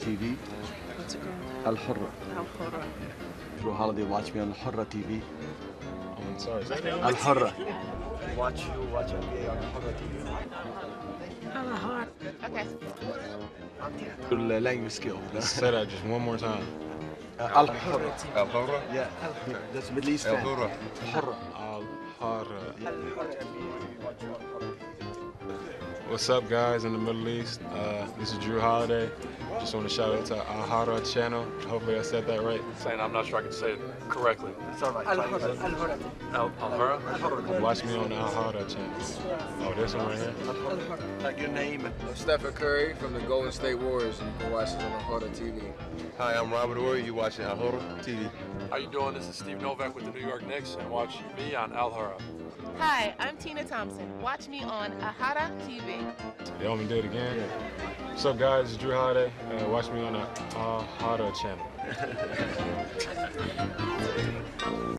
تي في الحرة شو هذا واتش من الحرة تي في الحرة watch you watch NBA on Hora TV. Okay. Good language skill. Let's say that just one more time. Al Hora. Al Hora. Yeah. That's Middle East. Al Hora. Al Hora. What's up, guys in the Middle East? Uh, this is Jrue Holiday. Just want to shout out to Ahara channel. Hopefully, I said that right. Saying I'm not sure I can say it correctly. It's all right. Al-Hura. Watch me on the Ahara channel. Oh, this one right here? Like your name. Stephen Curry from the Golden State Warriors. You can watch this on Ahura TV. Hi, I'm Robert Horry. You watching Ahura TV. How you doing? This is Steve Novak with the New York Knicks, and watch me on Al-Hura. Hi, I'm Tina Thompson. Watch me on Ahara TV. You want me to do it again? What's up, guys? It's Jrue Holiday. Uh, watch me on the Al Hara channel.